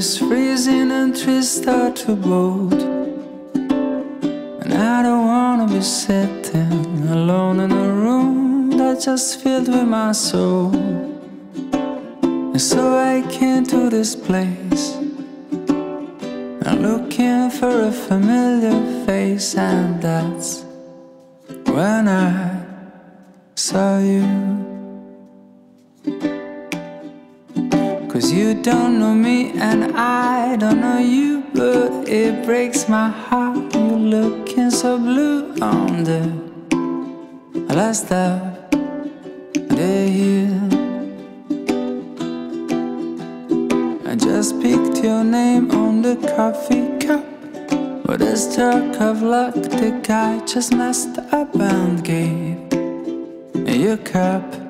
is freezing and trees start to bolt. And I don't wanna be sitting alone in a room that's just filled with my soul. And so I came to this place. I'm looking for a familiar face, and that's when I saw you. Cause you don't know me and I don't know you, but it breaks my heart. You're looking so blue on the last year. I just picked your name on the coffee cup. But a stroke of luck, the guy just messed up and gave your cup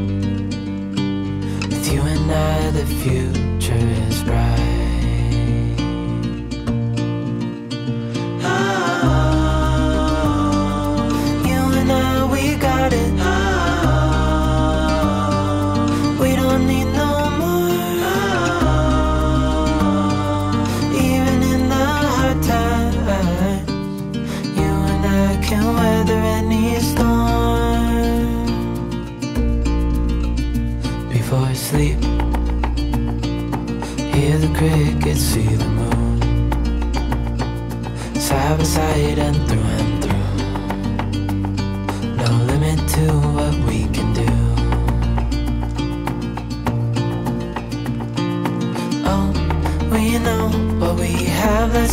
I, the future is bright.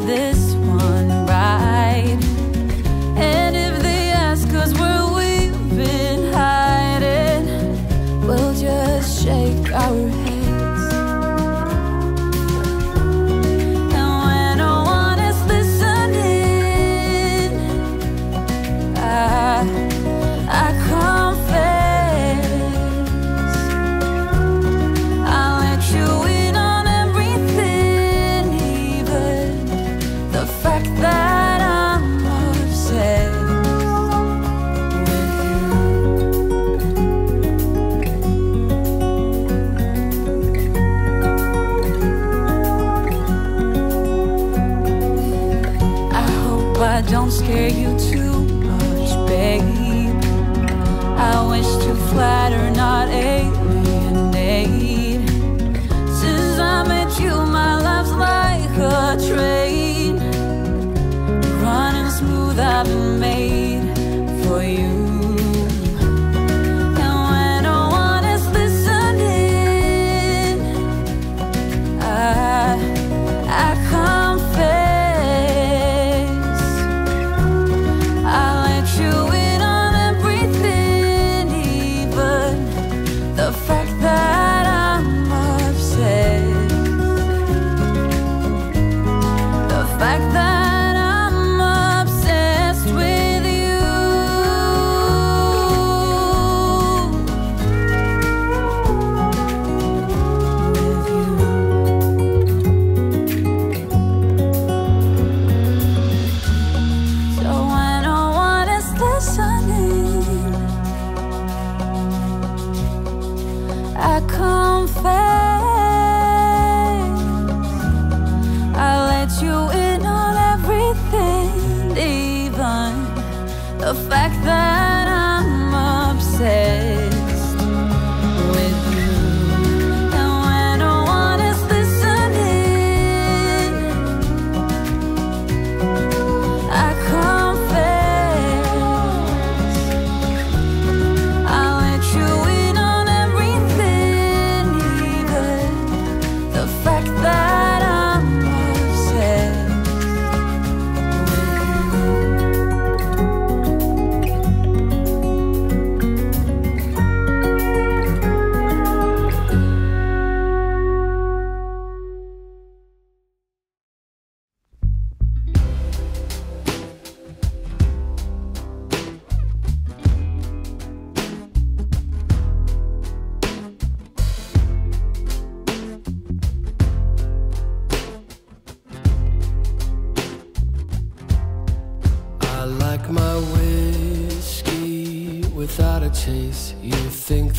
this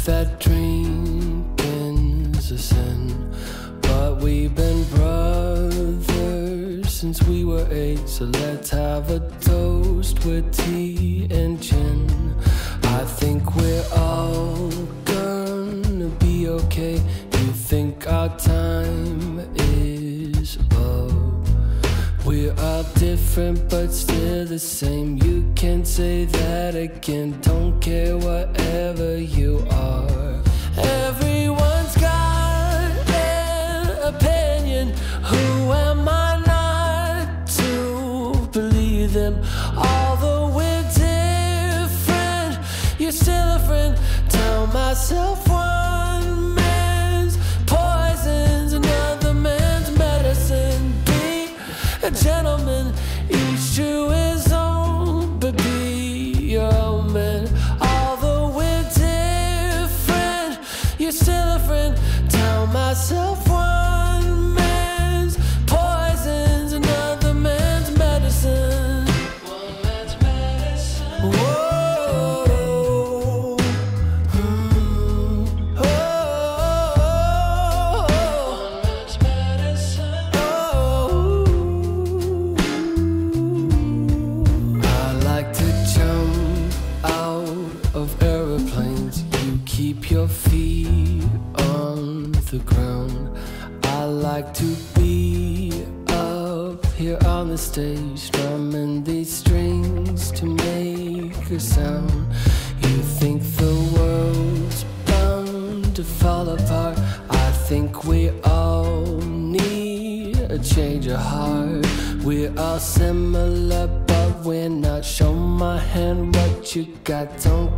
that drinking's a sin. But we've been brothers since we were eight, so let's have a toast with tea and gin. I think we're all gonna be okay. You think our time is up? We're all different, but still the same. You can say that again. myself you got, don't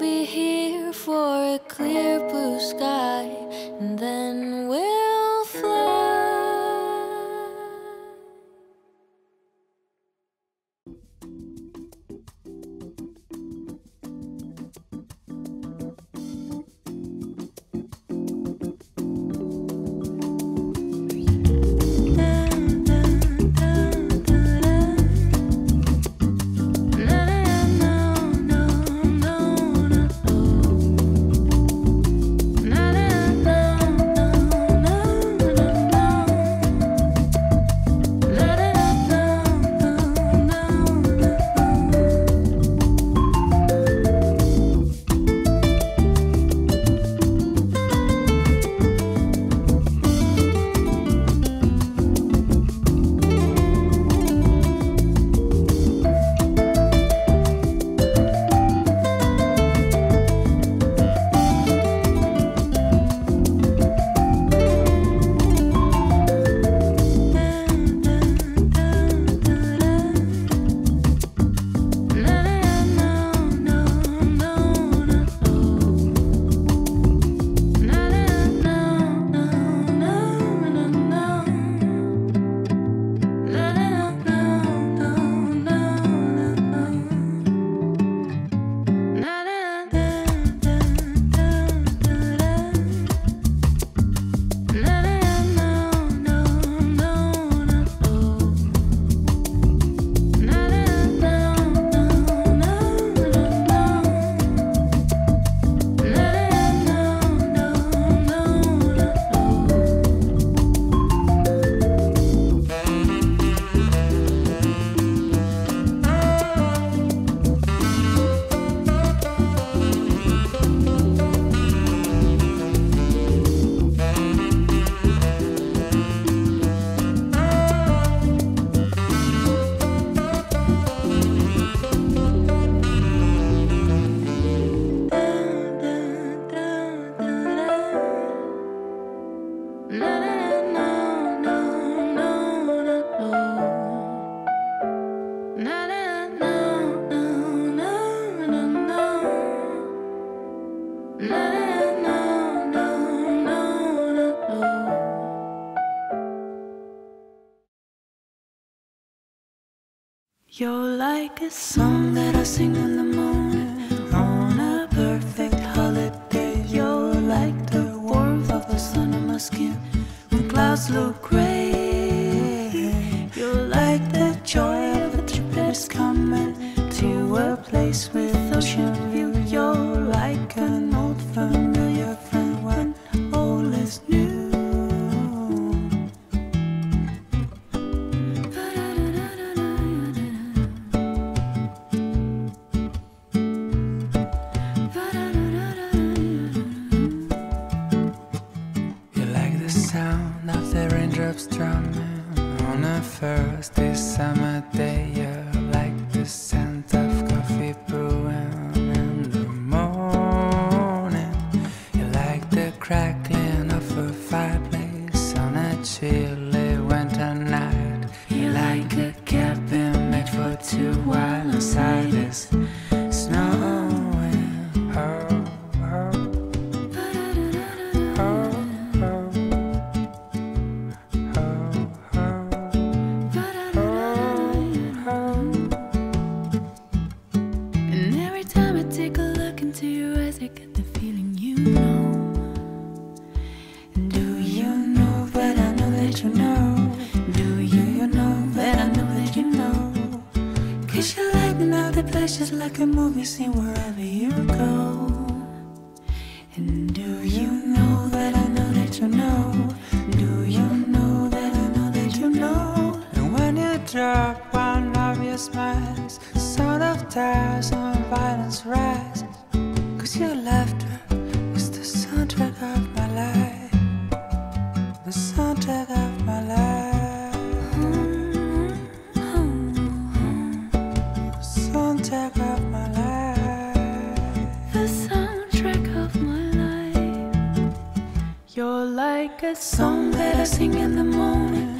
na like a song that I sing the soundtrack of my life. The soundtrack of my life. The soundtrack of my life. You're like a song that I sing in the morning.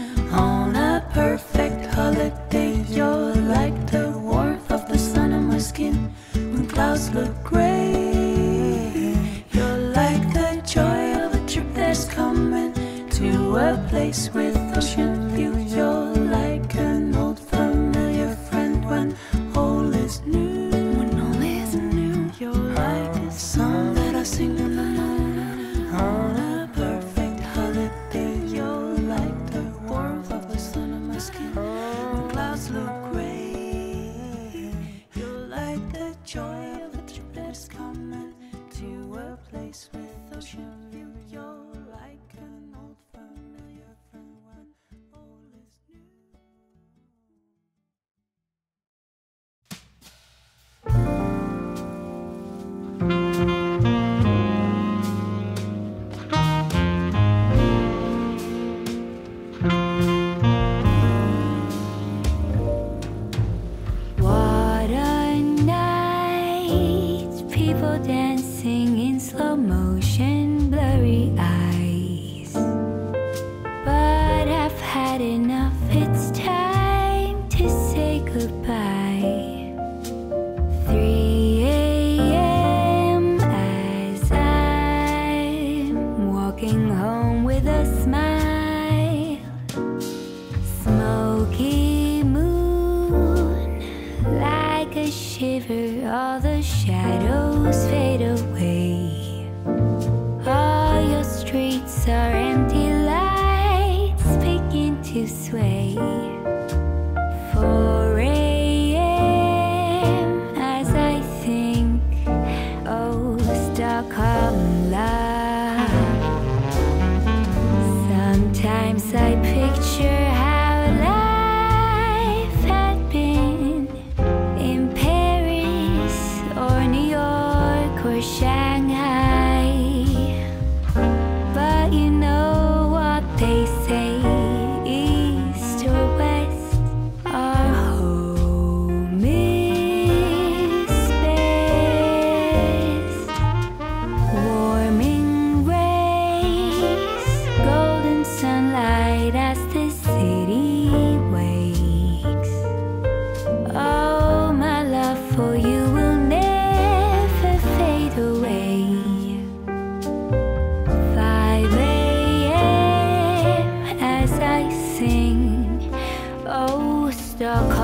dark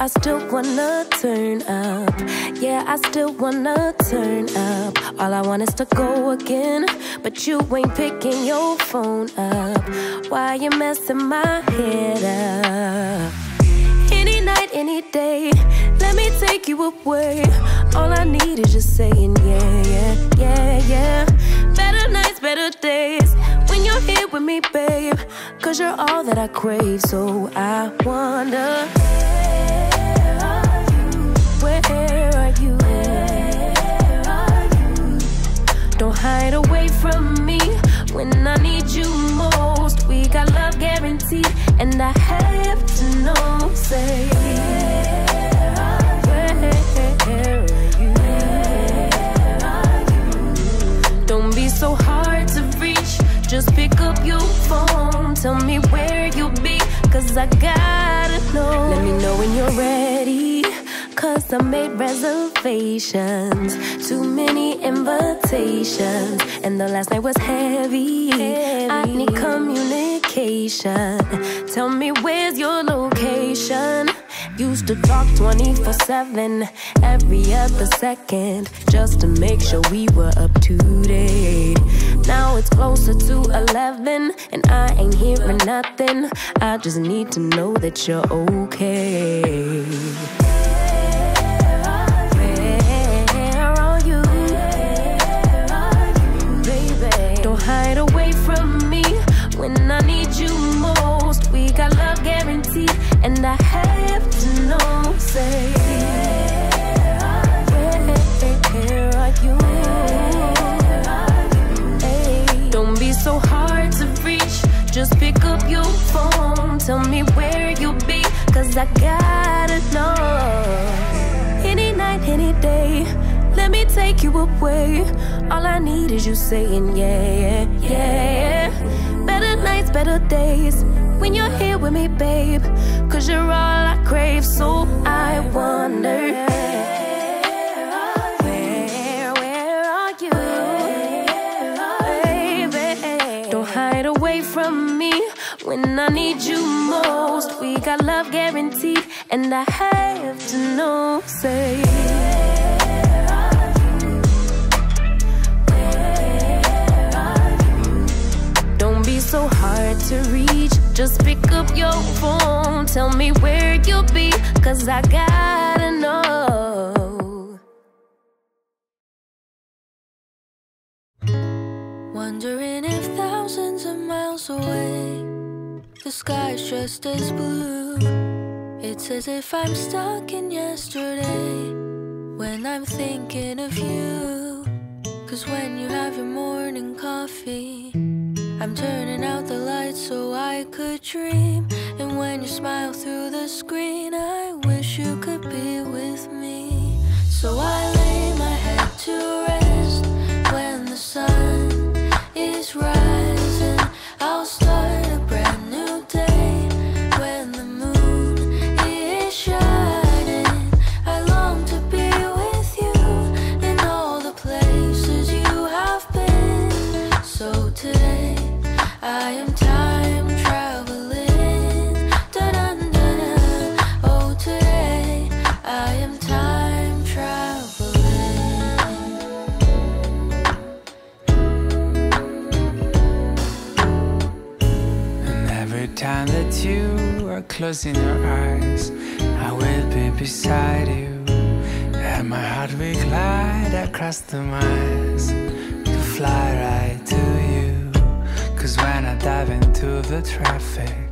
I still wanna turn up. Yeah, I still wanna turn up. All I want is to go again, but you ain't picking your phone up. Why you messing my head up? Any night, any day, let me take you away. All I need is just saying, yeah, yeah, yeah, yeah. Better nights, better days when you're here with me, babe. Cause you're all that I crave, so I wonder. Me when I need you most. We got love guaranteed, and I have to know. Say? Don't be so hard to reach. Just pick up your phone. Tell me where you'll be, cause I gotta know. Let me know when you're ready. I made reservations, too many invitations, and the last night was heavy. heavy. I need communication. Tell me where's your location? Used to talk 24 7, every other second, just to make sure we were up to date. Now it's closer to 11, and I ain't hearing nothing. I just need to know that you're okay. Hide away from me when I need you most. We got love guaranteed, and I have to know. Say, where are you? Hey, don't be so hard to reach. Just pick up your phone. Tell me where you'll be, cause I gotta know. Any night, any day let me take you away. All I need is you saying, yeah, yeah, yeah. Better nights, better days. When you're here with me, babe. Cause you're all I crave, so I wonder. from me when I need you most. We got love guaranteed, and I have to know. Say. so hard to reach. Just pick up your phone, tell me where you'll be Cause I gotta know. Wondering if thousands of miles away The sky's just as blue. It's as if I'm stuck in yesterday When I'm thinking of you. Cause when you have your morning coffee I'm turning out the lights so I could dream. And when you smile through the screen, I wish you could be with me. So I lay my head to rest. stars in your eyes. I will be beside you. And my heart will glide across the miles to fly right to you. Cause when I dive into the traffic,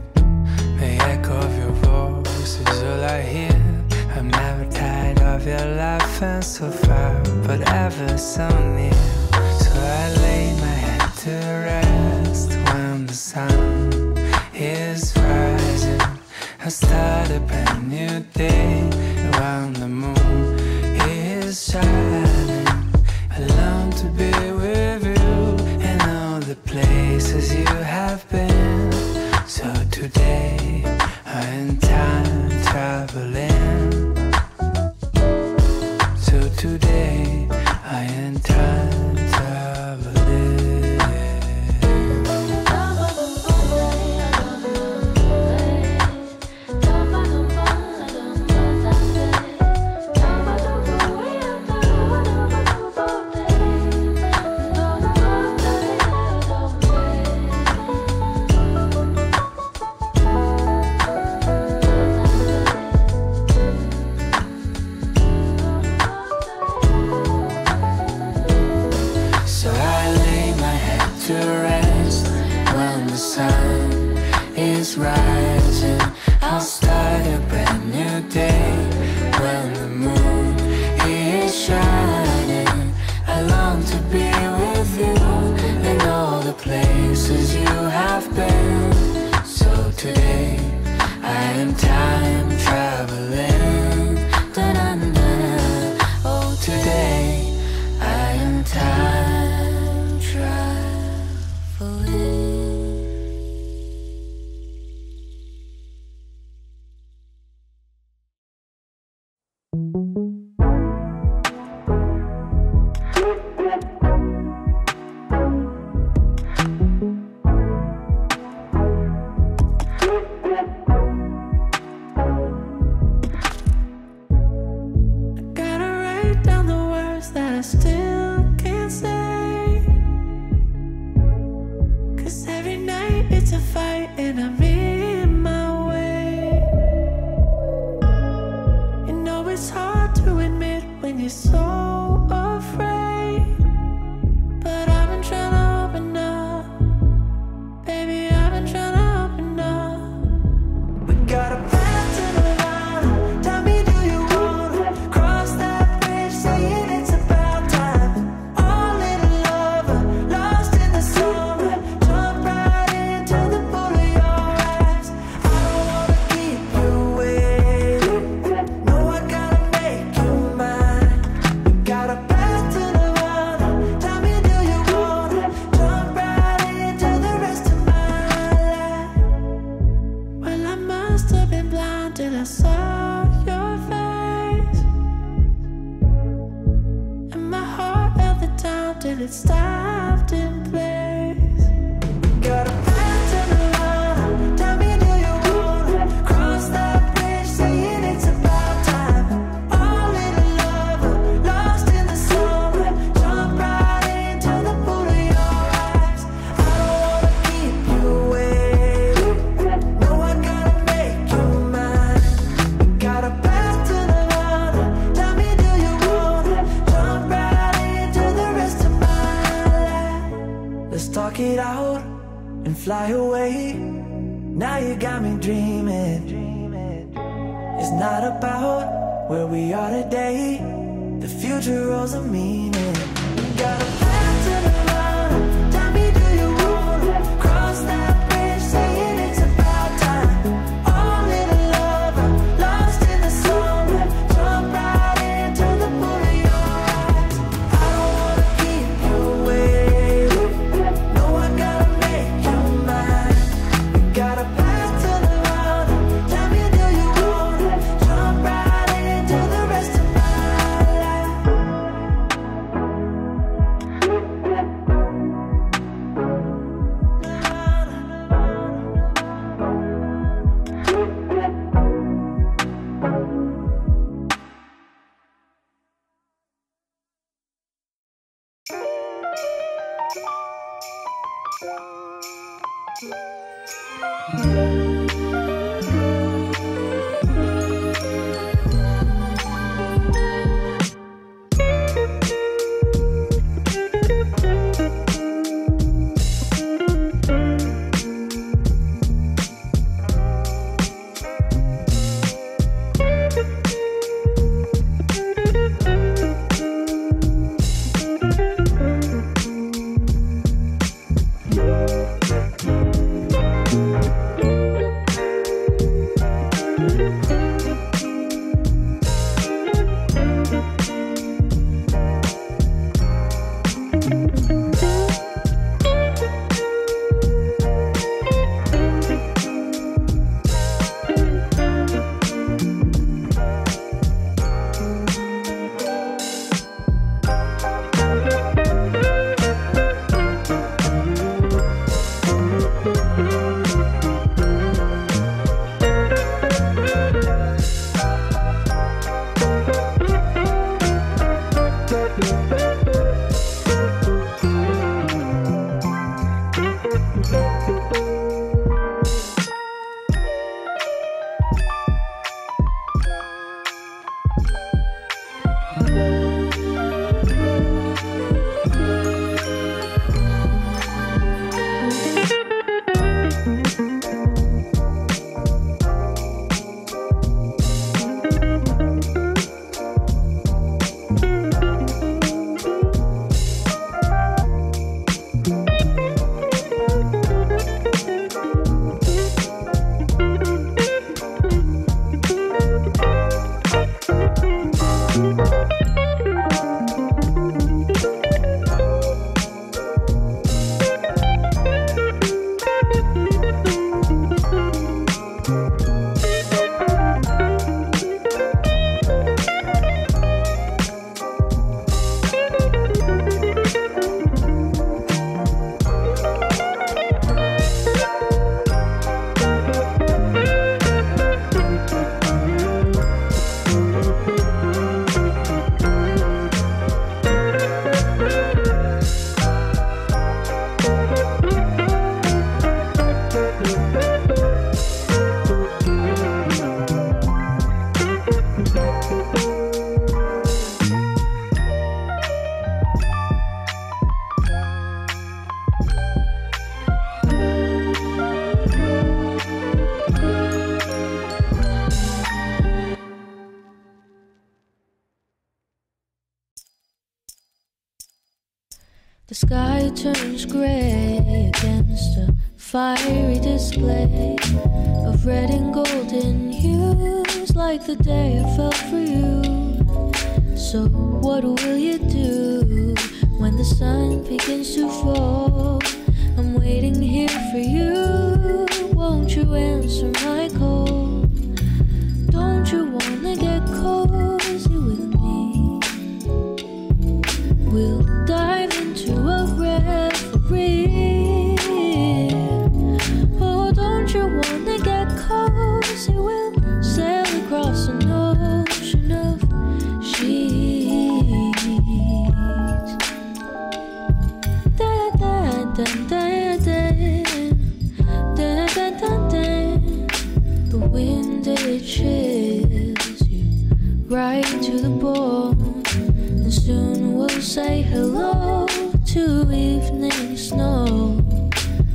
chills you right to the bone. And soon we'll say hello to evening snow.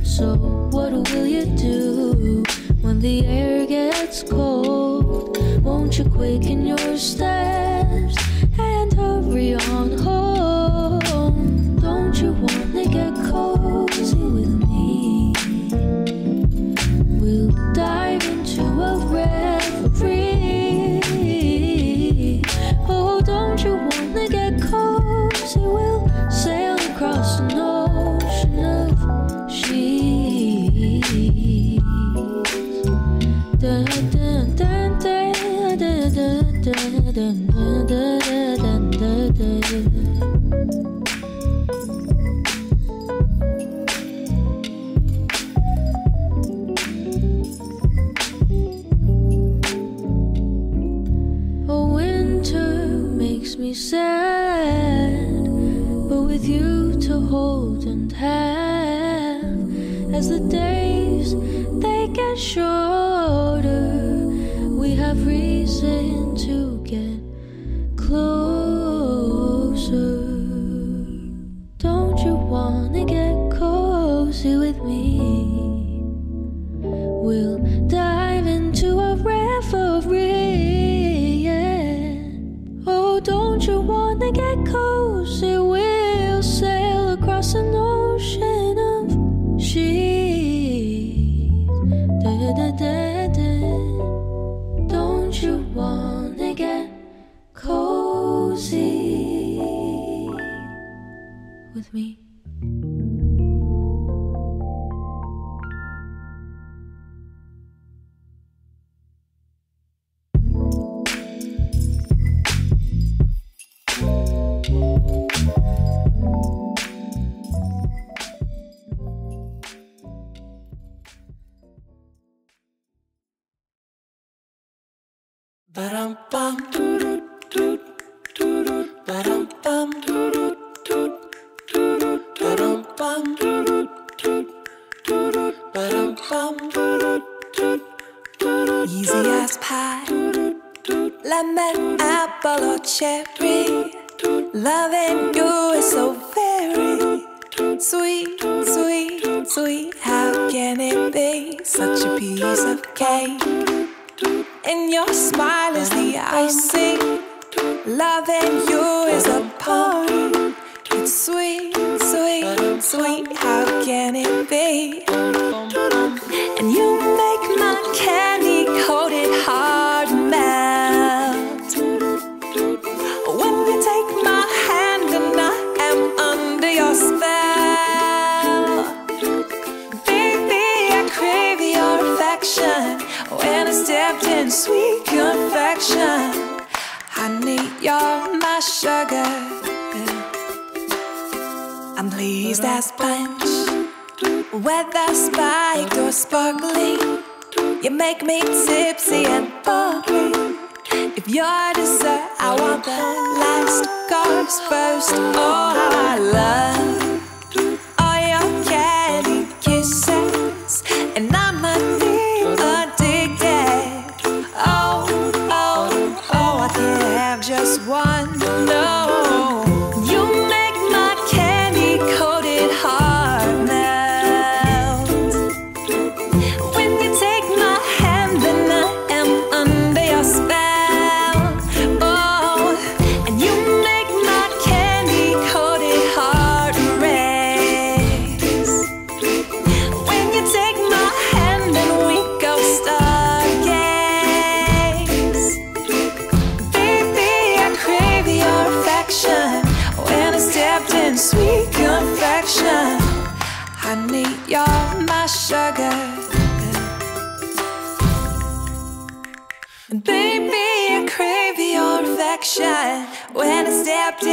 So, what will you do when the air gets cold? Won't you quicken your step? bum. You're my sugar. I'm pleased as punch. Whether spiked or sparkling, you make me tipsy and bubbly. If you're dessert, I want the last course first. Oh, how I love.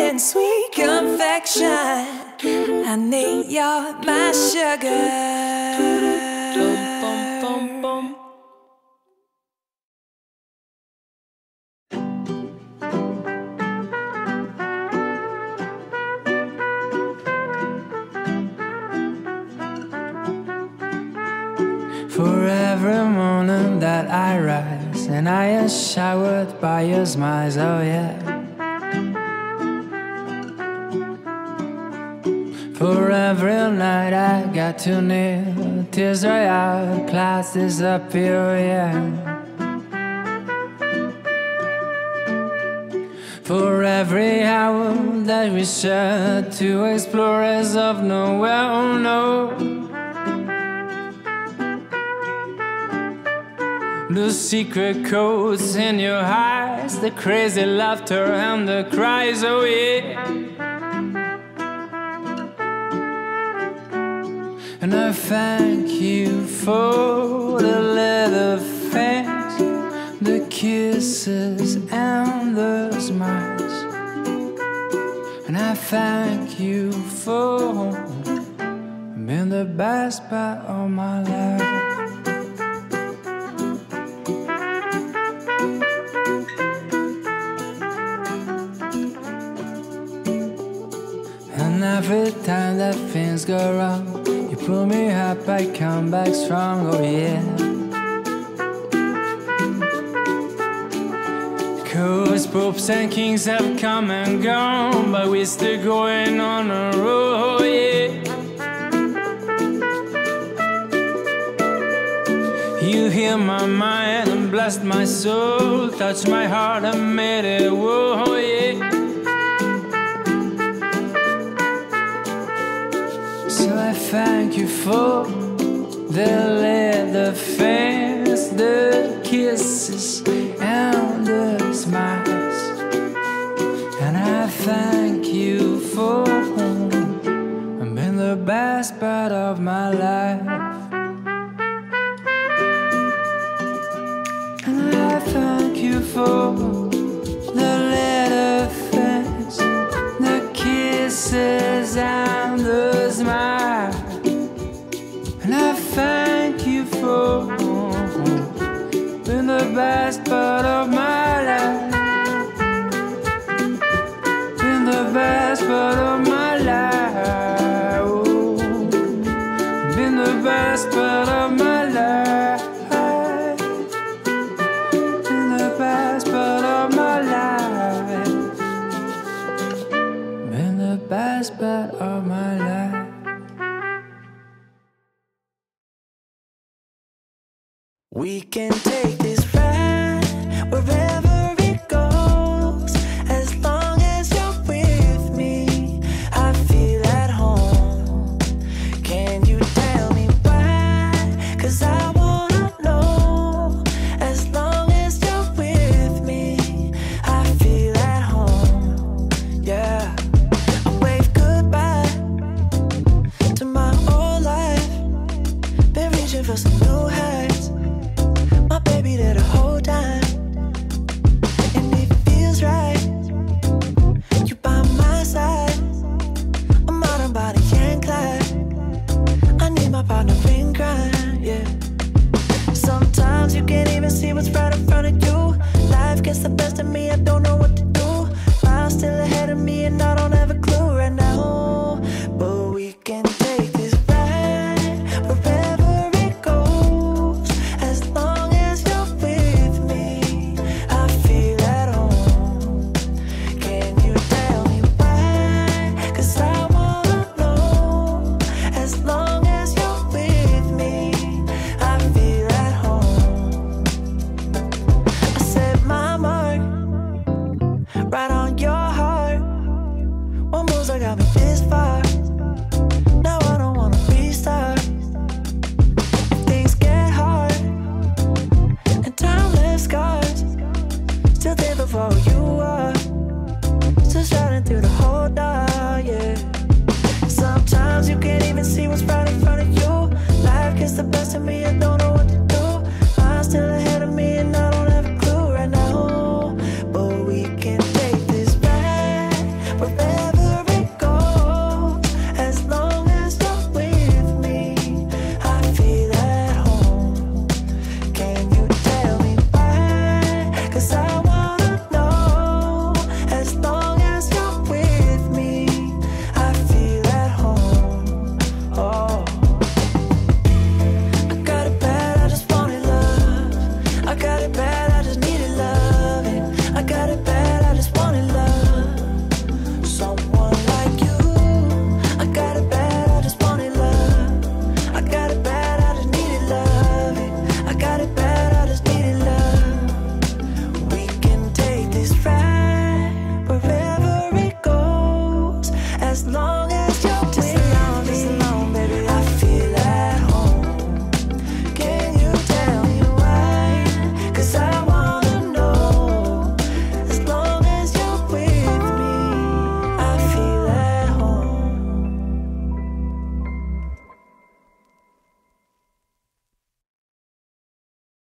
and sweet confection. I need your my sugar. For every morning that I rise and I am showered by your smiles, oh yeah. For every night I got too near, tears dry out, clouds disappear, yeah. For every hour that we share, two explorers of nowhere, oh no. The secret codes in your eyes, the crazy laughter and the cries, oh yeah. And I thank you for the little things, the kisses and the smiles. And I thank you for being the best part of my life. And every time that things go wrong, you pull me up, I come back strong, oh yeah. Cause popes and kings have come and gone, but we're still going on a road, yeah. You heal my mind and blessed my soul, touch my heart and made it whoa, yeah. So I thank you for the leather fans, the kisses, and the smiles. And I thank you for being the best part of my life. We can take this ride. Wherever